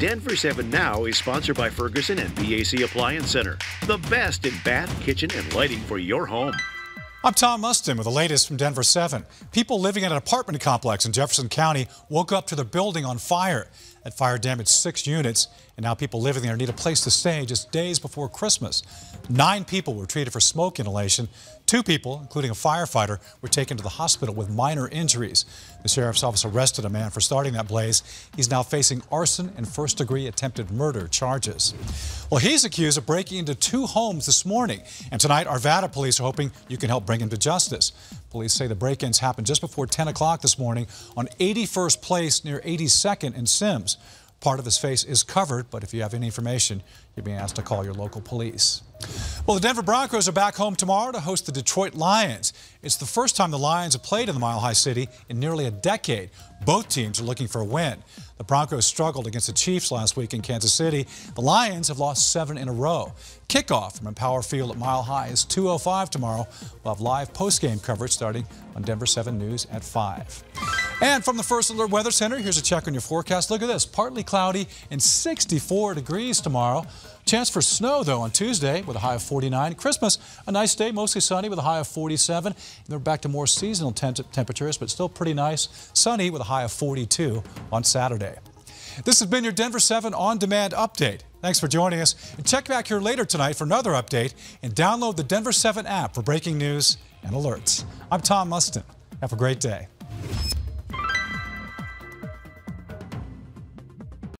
Denver 7 Now is sponsored by Ferguson and BAC Appliance Center, the best in bath, kitchen, and lighting for your home. I'm Tom Mustin with the latest from Denver 7. People living in an apartment complex in Jefferson County woke up to their building on fire. That fire damaged six units, and now people living there need a place to stay just days before Christmas. Nine people were treated for smoke inhalation. Two people, including a firefighter, were taken to the hospital with minor injuries. The sheriff's office arrested a man for starting that blaze. He's now facing arson and first degree attempted murder charges. Well, he's accused of breaking into two homes this morning. And tonight, Arvada police are hoping you can help bring him to justice. Police say the break ins happened just before 10 o'clock this morning on 81st Place near 82nd and Simms. Part of his face is covered, but if you have any information, you're being asked to call your local police. Well, the Denver Broncos are back home tomorrow to host the Detroit Lions. It's the first time the Lions have played in the Mile High City in nearly a decade. Both teams are looking for a win. The Broncos struggled against the Chiefs last week in Kansas City. The Lions have lost seven in a row. Kickoff from Empower Field at Mile High is 2.05 tomorrow. We'll have live post-game coverage starting on Denver 7 News at 5. And from the First Alert Weather Center, here's a check on your forecast. Look at this, partly cloudy and 64 degrees tomorrow. Chance for snow, though, on Tuesday with a high of 49. Christmas, a nice day, mostly sunny with a high of 47. And we're back to more seasonal temperatures, but still pretty nice. Sunny with a high of 42 on Saturday. This has been your Denver 7 On Demand Update. Thanks for joining us. And check back here later tonight for another update and download the Denver 7 app for breaking news and alerts. I'm Tom Mustin. Have a great day.